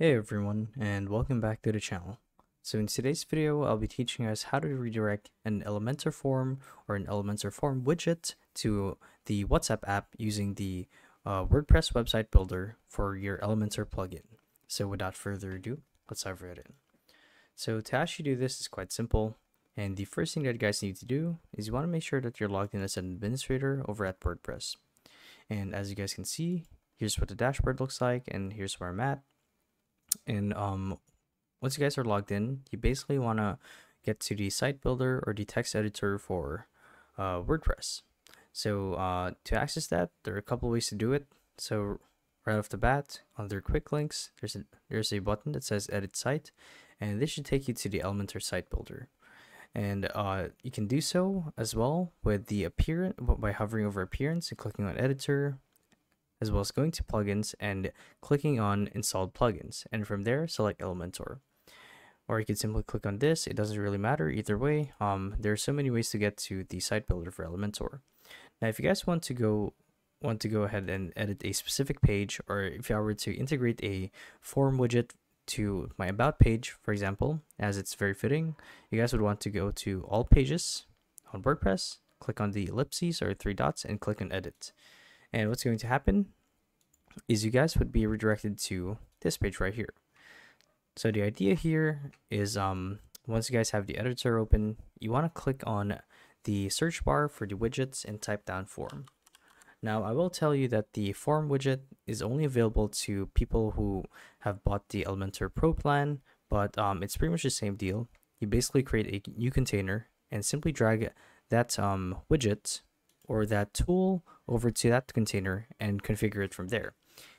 Hey everyone, and welcome back to the channel. So in today's video, I'll be teaching us how to redirect an Elementor form or an Elementor form widget to the WhatsApp app using the uh, WordPress website builder for your Elementor plugin. So without further ado, let's dive right in. So to actually do this is quite simple. And the first thing that you guys need to do is you want to make sure that you're logged in as an administrator over at WordPress. And as you guys can see, here's what the dashboard looks like and here's where I'm at and um, once you guys are logged in, you basically want to get to the site builder or the text editor for uh, WordPress. So uh, to access that, there are a couple ways to do it. So right off the bat, under quick links, there's a, there's a button that says edit site, and this should take you to the Elementor site builder. And uh, you can do so as well with the appearance by hovering over appearance and clicking on editor as well as going to plugins and clicking on installed plugins and from there select Elementor. Or you can simply click on this, it doesn't really matter either way. Um, there are so many ways to get to the site builder for Elementor. Now if you guys want to go want to go ahead and edit a specific page or if I were to integrate a form widget to my about page for example as it's very fitting you guys would want to go to all pages on WordPress click on the ellipses or three dots and click on edit and what's going to happen is you guys would be redirected to this page right here. So the idea here is um, once you guys have the editor open, you want to click on the search bar for the widgets and type down form. Now I will tell you that the form widget is only available to people who have bought the Elementor Pro plan, but um, it's pretty much the same deal. You basically create a new container and simply drag that um, widget or that tool over to that container and configure it from there.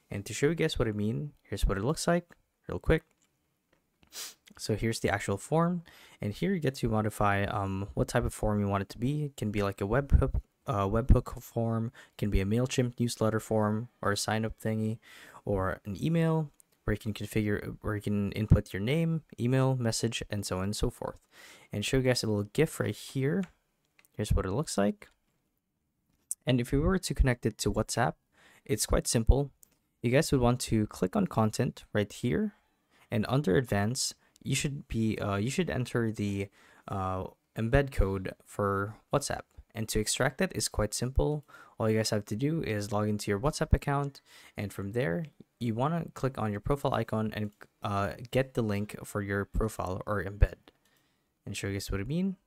And to show you guys what I mean, here's what it looks like real quick. So here's the actual form, and here you get to modify um, what type of form you want it to be. It can be like a webhook, uh, webhook form, can be a MailChimp newsletter form, or a sign up thingy, or an email where you can configure, where you can input your name, email, message, and so on and so forth. And show you guys a little GIF right here. Here's what it looks like. And if we were to connect it to WhatsApp, it's quite simple. You guys would want to click on content right here and under advanced, you should be uh, you should enter the uh, embed code for WhatsApp. And to extract that is quite simple. All you guys have to do is log into your WhatsApp account, and from there, you want to click on your profile icon and uh, get the link for your profile or embed. And show you guys what I mean.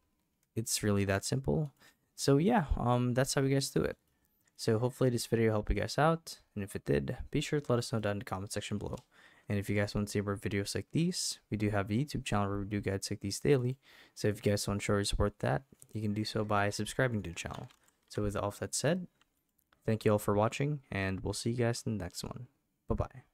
It's really that simple. So yeah, um, that's how you guys do it. So hopefully this video helped you guys out. And if it did, be sure to let us know down in the comment section below. And if you guys want to see more videos like these, we do have a YouTube channel where we do guides like these daily. So if you guys want to show your support that, you can do so by subscribing to the channel. So with all that said, thank you all for watching, and we'll see you guys in the next one. Bye-bye.